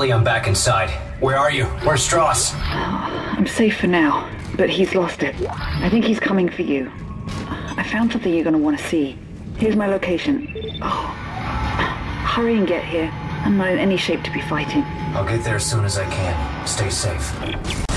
Ellie, I'm back inside. Where are you? Where's Stross? I'm safe for now, but he's lost it. I think he's coming for you. I found something you're gonna want to see. Here's my location. Oh, hurry and get here. I'm not in any shape to be fighting. I'll get there as soon as I can. Stay safe.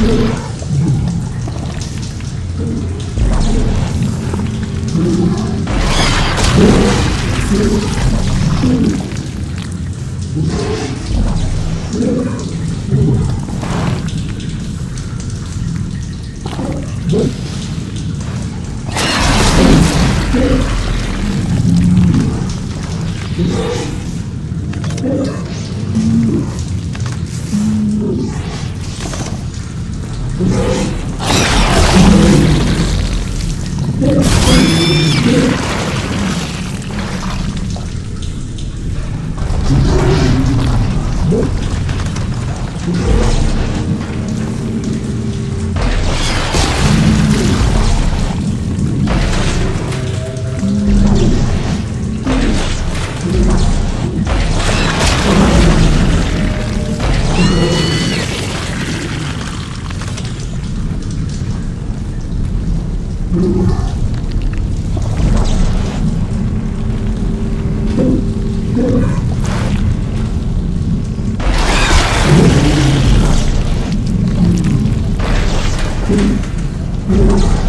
Yes. There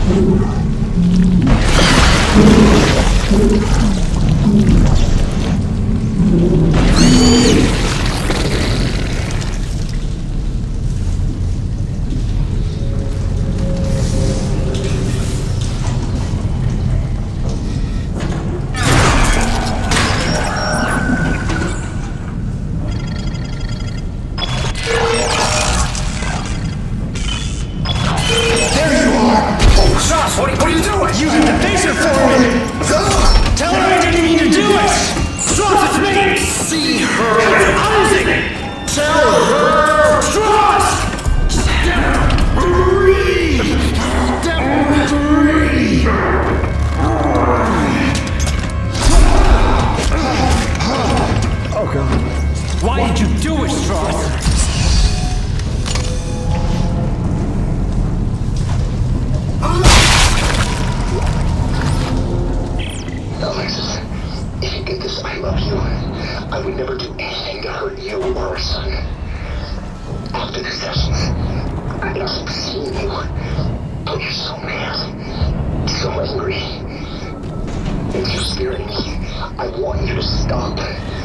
I want you to stop.